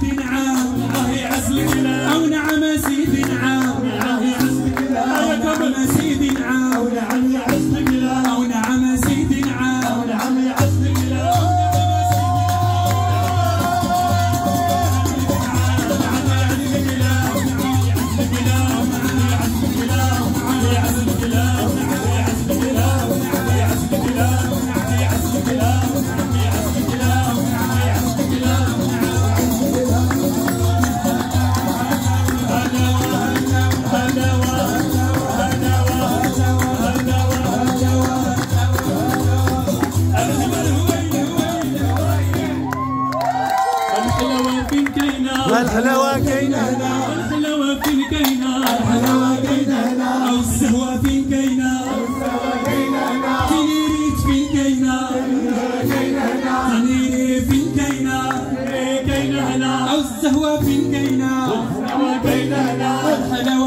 سيدي نعم الله عزلك أو نعم سيدي نعم الله عزلك أو نعم سيدي نعم أو نعم الحلاوة كاينة هنا الحلاوة فين كاينة الحلاوة كاينة هنا أو فين كاينة تنيريت فين كاينة تنيري فين كاينة كاينة هنا أو فين كاينة الحلاوة كاينة هنا الحلاوة